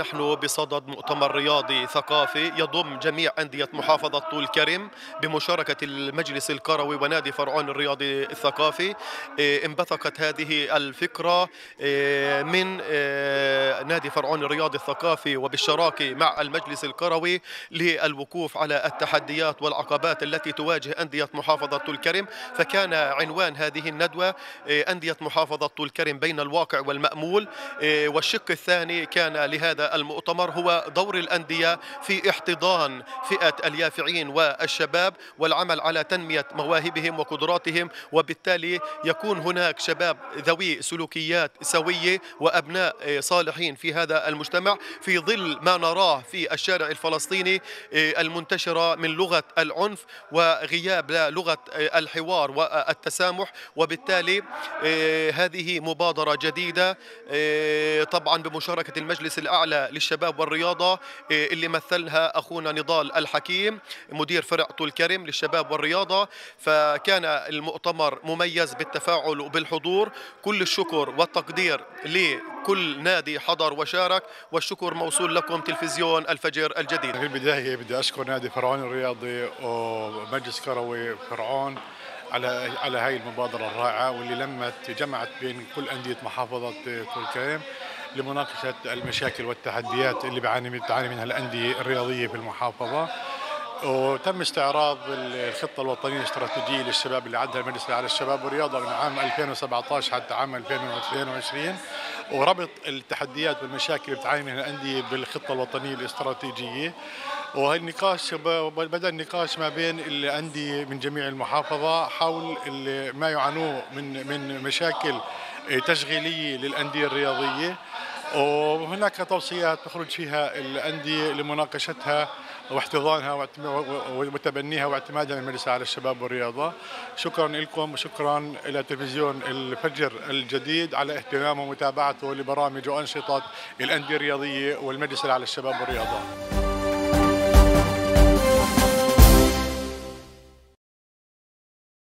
نحن بصدد مؤتمر رياضي ثقافي يضم جميع أندية محافظة طول كرم بمشاركة المجلس الكروي ونادي فرعون الرياضي الثقافي. إيه، انبثقت هذه الفكرة إيه، من إيه، نادي فرعون الرياضي الثقافي وبالشراكة مع المجلس الكروي للوقوف على التحديات والعقبات التي تواجه أندية محافظة طول كرم فكان عنوان هذه الندوة أندية محافظة طول كرم بين الواقع والمأمول. والشق الثاني كان لهذا هذا المؤتمر هو دور الأندية في احتضان فئة اليافعين والشباب والعمل على تنمية مواهبهم وقدراتهم وبالتالي يكون هناك شباب ذوي سلوكيات سوية وأبناء صالحين في هذا المجتمع. في ظل ما نراه في الشارع الفلسطيني المنتشرة من لغة العنف وغياب لغة الحوار والتسامح وبالتالي هذه مبادرة جديدة طبعا بمشاركة المجلس الأعلى الأعلى للشباب والرياضة إيه، اللي مثلها أخونا نضال الحكيم مدير فرع طول كرم للشباب والرياضة. فكان المؤتمر مميز بالتفاعل وبالحضور. كل الشكر والتقدير لكل نادي حضر وشارك والشكر موصول لكم تلفزيون الفجر الجديد. في البداية بدي أشكر نادي فرعون الرياضي ومجلس كروي فرعون على على هاي المبادرة الرائعة واللي لمت جمعت بين كل أندية محافظة طول كرم لمناقشة المشاكل والتحديات اللي بعاني بتعاني منها الأندية الرياضية في المحافظة. وتم استعراض الخطة الوطنية الاستراتيجية للشباب اللي عدها المجلس على الشباب والرياضة من عام 2017 حتى عام 2022 وربط التحديات والمشاكل اللي بتعاني منها الأندية بالخطة الوطنية الاستراتيجية. وهي النقاش بدأ النقاش ما بين الأندية من جميع المحافظة حول ما يعانوه من من مشاكل تشغيلية للأندية الرياضية وهناك توصيات تخرج فيها الأندية لمناقشتها واحتضانها وتبنيها واعتمادها المجلس على الشباب والرياضة. شكرا لكم وشكرا إلى تلفزيون الفجر الجديد على اهتمامه ومتابعته لبرامج وأنشطة الأندية الرياضية والمجلس على الشباب والرياضة.